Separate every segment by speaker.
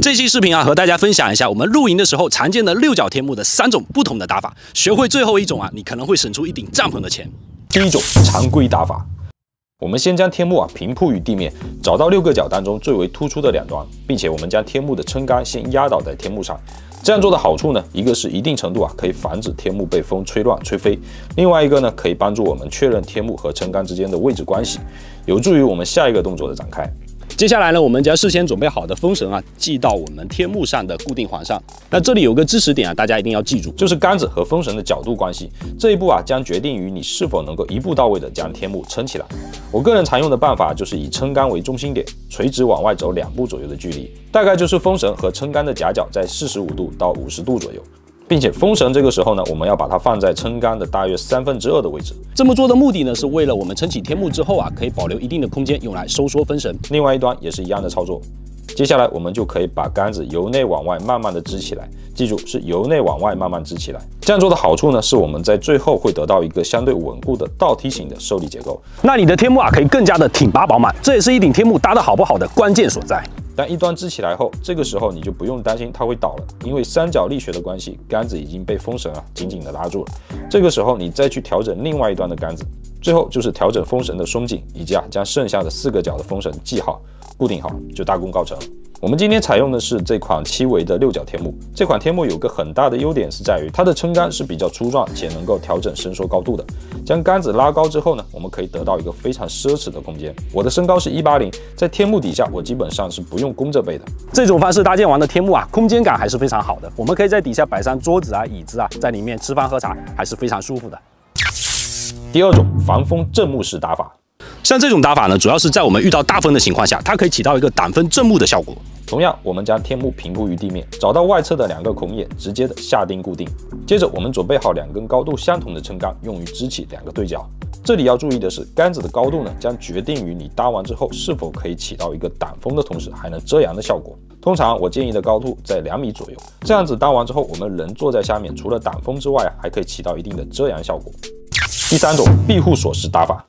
Speaker 1: 这期视频啊，和大家分享一下我们露营的时候常见的六角天幕的三种不同的打法。学会最后一种啊，你可能会省出一顶帐篷的钱。
Speaker 2: 第一种常规打法，我们先将天幕啊平铺于地面，找到六个角当中最为突出的两端，并且我们将天幕的撑杆先压倒在天幕上。这样做的好处呢，一个是一定程度啊可以防止天幕被风吹乱吹飞，另外一个呢可以帮助我们确认天幕和撑杆之间的位置关系，有助于我们下一个动作的展开。
Speaker 1: 接下来呢，我们将事先准备好的风绳啊系到我们天幕上的固定环上。那这里有个知识点啊，大家一定要记住，
Speaker 2: 就是杆子和风绳的角度关系。这一步啊，将决定于你是否能够一步到位的将天幕撑起来。我个人常用的办法就是以撑杆为中心点，垂直往外走两步左右的距离，大概就是风绳和撑杆的夹角在四十五度到五十度左右。并且风绳这个时候呢，我们要把它放在撑杆的大约三分之二的位置。
Speaker 1: 这么做的目的呢，是为了我们撑起天幕之后啊，可以保留一定的空间用来收缩风绳。
Speaker 2: 另外一端也是一样的操作。接下来我们就可以把杆子由内往外慢慢的支起来，记住是由内往外慢慢支起来。这样做的好处呢，是我们在最后会得到一个相对稳固的倒梯形的受力结构。
Speaker 1: 那你的天幕啊，可以更加的挺拔饱满，这也是一顶天幕搭的好不好的关键所在。
Speaker 2: 当一端支起来后，这个时候你就不用担心它会倒了，因为三角力学的关系，杆子已经被风绳啊紧紧的拉住了。这个时候你再去调整另外一端的杆子，最后就是调整风绳的松紧，以及啊将剩下的四个角的风绳系好、固定好，就大功告成了。我们今天采用的是这款七维的六角天幕。这款天幕有个很大的优点是在于它的撑杆是比较粗壮且能够调整伸缩高度的。将杆子拉高之后呢，我们可以得到一个非常奢侈的空间。我的身高是一八零，在天幕底下我基本上是不用弓着背的。
Speaker 1: 这种方式搭建完的天幕啊，空间感还是非常好的。我们可以在底下摆上桌子啊、椅子啊，在里面吃饭喝茶还是非常舒服的。
Speaker 2: 第二种防风正幕式打法。
Speaker 1: 像这种打法呢，主要是在我们遇到大风的情况下，它可以起到一个挡风正幕的效果。
Speaker 2: 同样，我们将天幕平铺于地面，找到外侧的两个孔眼，直接的下钉固定。接着，我们准备好两根高度相同的撑杆，用于支起两个对角。这里要注意的是，杆子的高度呢，将决定于你搭完之后是否可以起到一个挡风的同时还能遮阳的效果。通常我建议的高度在两米左右，这样子搭完之后，我们人坐在下面，除了挡风之外，还可以起到一定的遮阳效果。第三种庇护锁式搭法。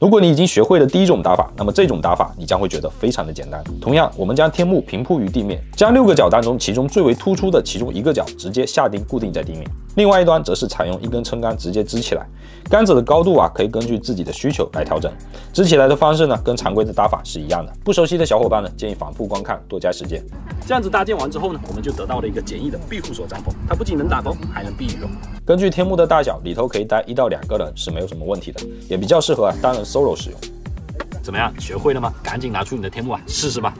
Speaker 2: 如果你已经学会了第一种打法，那么这种打法你将会觉得非常的简单。同样，我们将天幕平铺于地面，将六个角当中其中最为突出的其中一个角直接下钉固定在地面，另外一端则是采用一根撑杆直接支起来。杆子的高度啊，可以根据自己的需求来调整。支起来的方式呢，跟常规的搭法是一样的。不熟悉的小伙伴呢，建议反复观看，多加实践。
Speaker 1: 这样子搭建完之后呢，我们就得到了一个简易的庇护所帐篷，它不仅能挡风，还能避雨哦。
Speaker 2: 根据天幕的大小，里头可以待一到两个人是没有什么问题的，也比较适合啊单人 solo 使用。
Speaker 1: 怎么样，学会了吗？赶紧拿出你的天幕啊，试试吧。